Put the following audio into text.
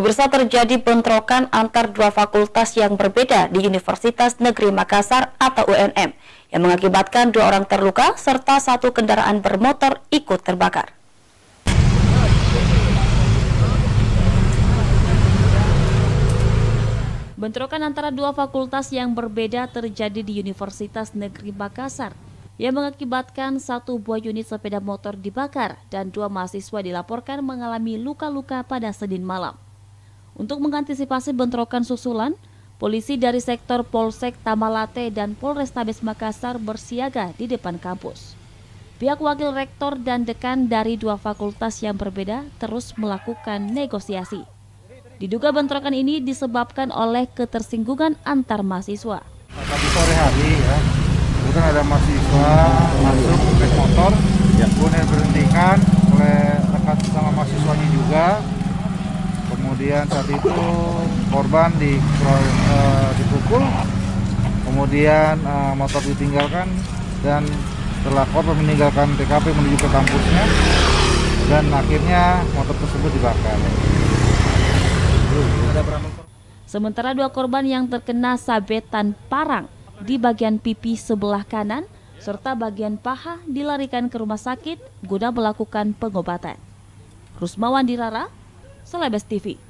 Pemirsa terjadi bentrokan antar dua fakultas yang berbeda di Universitas Negeri Makassar atau UNM yang mengakibatkan dua orang terluka serta satu kendaraan bermotor ikut terbakar. Bentrokan antara dua fakultas yang berbeda terjadi di Universitas Negeri Makassar yang mengakibatkan satu buah unit sepeda motor dibakar dan dua mahasiswa dilaporkan mengalami luka-luka pada Senin malam. Untuk mengantisipasi bentrokan susulan, polisi dari sektor Polsek Tamalate dan Polrestabes Makassar bersiaga di depan kampus. Pihak wakil rektor dan dekan dari dua fakultas yang berbeda terus melakukan negosiasi. Diduga bentrokan ini disebabkan oleh ketersinggungan antar mahasiswa. Tadi sore hari ya, kemudian ada mahasiswa masuk ke motor, ya. kemudian berhentikan oleh rekan sama mahasiswanya juga, kemudian saat itu korban di, uh, dipukul kemudian uh, motor ditinggalkan dan setelah korban meninggalkan TKP menuju ke kampusnya dan akhirnya motor tersebut dibakar. Sementara dua korban yang terkena sabetan parang di bagian pipi sebelah kanan serta bagian paha dilarikan ke rumah sakit guna melakukan pengobatan. Rusmawan Dirara, Selebes TV.